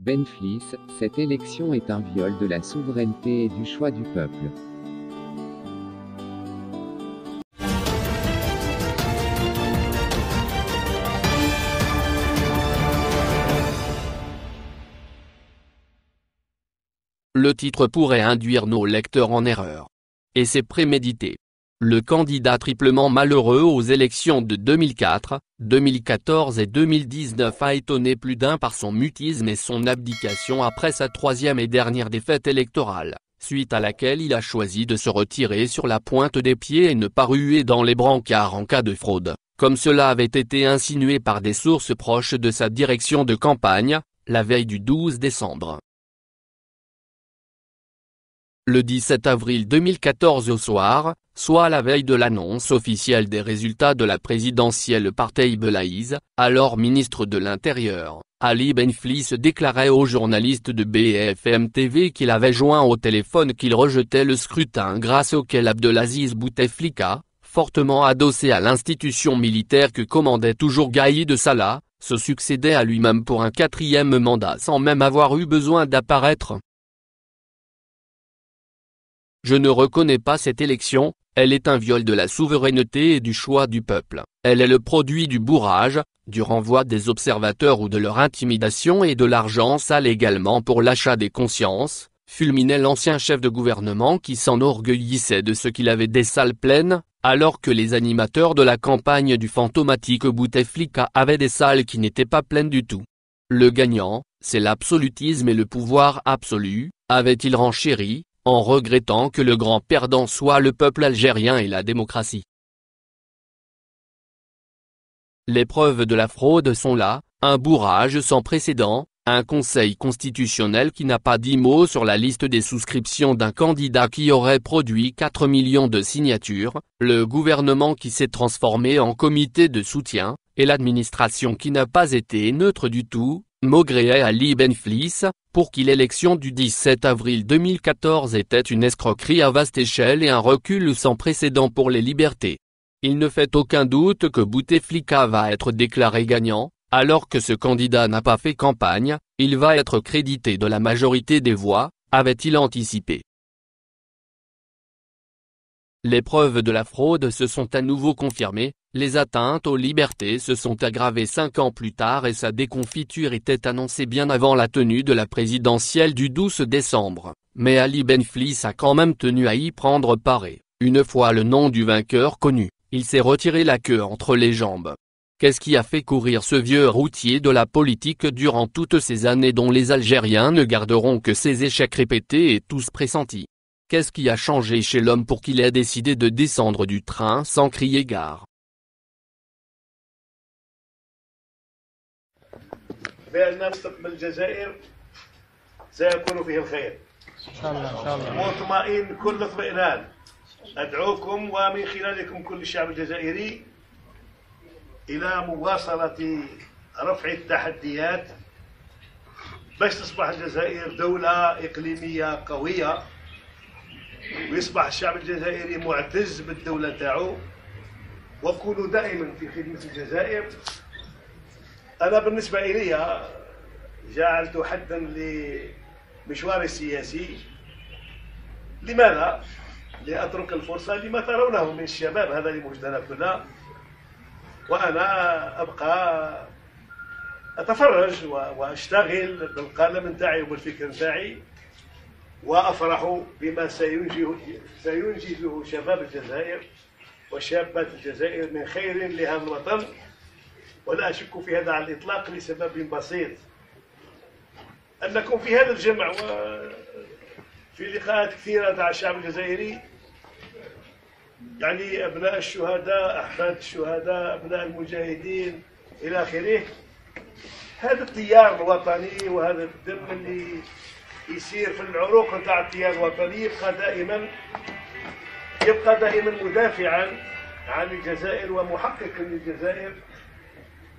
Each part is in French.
Benflis, cette élection est un viol de la souveraineté et du choix du peuple. Le titre pourrait induire nos lecteurs en erreur. Et c'est prémédité. Le candidat triplement malheureux aux élections de 2004, 2014 et 2019 a étonné plus d'un par son mutisme et son abdication après sa troisième et dernière défaite électorale, suite à laquelle il a choisi de se retirer sur la pointe des pieds et ne pas ruer dans les brancards en cas de fraude, comme cela avait été insinué par des sources proches de sa direction de campagne, la veille du 12 décembre. Le 17 avril 2014 au soir, soit la veille de l'annonce officielle des résultats de la présidentielle par Belaïz, alors ministre de l'Intérieur, Ali Benflis déclarait aux journalistes de BFM TV qu'il avait joint au téléphone qu'il rejetait le scrutin grâce auquel Abdelaziz Bouteflika, fortement adossé à l'institution militaire que commandait toujours Gaïd Salah, se succédait à lui-même pour un quatrième mandat sans même avoir eu besoin d'apparaître. Je ne reconnais pas cette élection, elle est un viol de la souveraineté et du choix du peuple. Elle est le produit du bourrage, du renvoi des observateurs ou de leur intimidation et de l'argent sale également pour l'achat des consciences, fulminait l'ancien chef de gouvernement qui s'enorgueillissait de ce qu'il avait des salles pleines, alors que les animateurs de la campagne du fantomatique Bouteflika avaient des salles qui n'étaient pas pleines du tout. Le gagnant, c'est l'absolutisme et le pouvoir absolu, avait-il renchéri, en regrettant que le grand perdant soit le peuple algérien et la démocratie. Les preuves de la fraude sont là, un bourrage sans précédent, un conseil constitutionnel qui n'a pas dit mot sur la liste des souscriptions d'un candidat qui aurait produit 4 millions de signatures, le gouvernement qui s'est transformé en comité de soutien, et l'administration qui n'a pas été neutre du tout, Maugréait Ali Benflis, pour qui l'élection du 17 avril 2014 était une escroquerie à vaste échelle et un recul sans précédent pour les libertés. Il ne fait aucun doute que Bouteflika va être déclaré gagnant, alors que ce candidat n'a pas fait campagne, il va être crédité de la majorité des voix, avait-il anticipé. Les preuves de la fraude se sont à nouveau confirmées, les atteintes aux libertés se sont aggravées cinq ans plus tard et sa déconfiture était annoncée bien avant la tenue de la présidentielle du 12 décembre, mais Ali Benflis a quand même tenu à y prendre part et, une fois le nom du vainqueur connu, il s'est retiré la queue entre les jambes. Qu'est-ce qui a fait courir ce vieux routier de la politique durant toutes ces années dont les Algériens ne garderont que ses échecs répétés et tous pressentis? Qu'est-ce qui a changé chez l'homme pour qu'il ait décidé de descendre du train sans crier gare بأن مستقبل الجزائر سيكون فيه الخير ان شاء الله ان شاء الله مطمئن كل اطمئنان أدعوكم ومن خلالكم كل الشعب الجزائري إلى مواصلة رفع التحديات باش تصبح الجزائر دولة إقليمية قوية ويصبح الشعب الجزائري معتز بالدولة تاعو. وكونوا دائما في خدمة الجزائر أنا بالنسبة إلي جعلت حدا لمشواري السياسي. لماذا؟ لأترك الفرصة لما ترونه من الشباب هذا هنا كلنا. وأنا أبقى أتفرج وأشتغل بالقلم نتاعي وبالفكر نتاعي. وأفرح بما سينجزه سينجزه شباب الجزائر وشابات الجزائر من خير لهذا الوطن ولا أشك في هذا على الإطلاق لسبب بسيط أنكم في هذا الجمع وفي لقاءات كثيرة مع الشعب الجزائري. يعني أبناء الشهداء أحفاد الشهداء أبناء المجاهدين إلى آخره. هذا التيار الوطني وهذا الدم اللي يسير في العروق نتاع التيار الوطني يبقى دائما يبقى دائما مدافعا عن الجزائر ومحققا للجزائر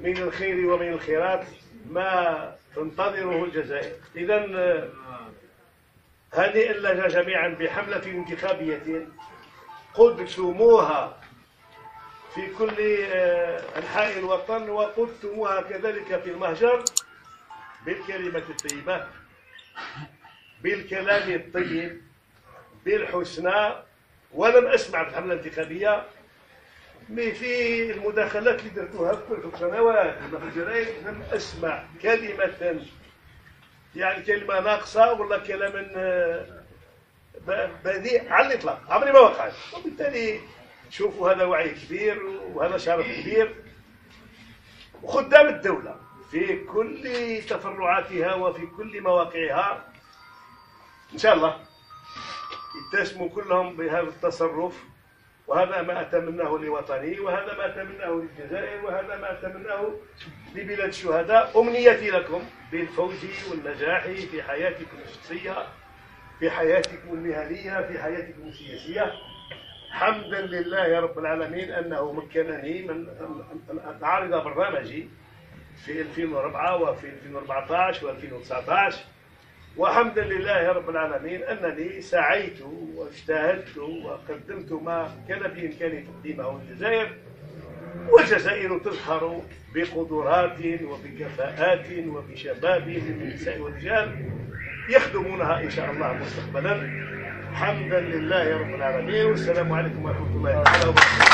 من الخير ومن الخيرات ما تنتظره الجزائر. إذا هنيئا لنا جميعا بحملة انتخابية. قدتموها في كل أنحاء الوطن وقدتموها كذلك في المهجر بالكلمة الطيبة. بالكلام الطيب بالحسنى ولم أسمع في الحملة الانتخابية. مي في المداخلات اللي درتوها في كل القنوات في الجرائد لم أسمع كلمة يعني كلمة ناقصة ولا كلام آه، ب- بذيء على الإطلاق عمري ما وقعت. وبالتالي شوفوا هذا وعي كبير وهذا شرف كبير. وخدام الدولة. في كل تفرعاتها وفي كل مواقعها. إن شاء الله. يتسموا كلهم بهذا التصرف. وهذا ما أتمناه لوطني وهذا ما أتمناه للجزائر وهذا ما أتمناه لبلاد الشهداء. أمنيتي لكم بالفوز والنجاح في حياتكم الشخصية في حياتكم المهنية في حياتكم السياسية. حمدا لله رب العالمين أنه مكنني من أن أعرض برنامجي. في 2004 وفي 2014 و2019 وحمدا لله رب العالمين أنني سعيت واجتهدت وقدمت ما كان بإمكاني تقديمه للجزائر والجزائر تزهر بقدرات وبكفاءات وبشباب من النساء والرجال يخدمونها إن شاء الله مستقبلا. حمدا لله رب العالمين والسلام عليكم ورحمة الله وبركاته.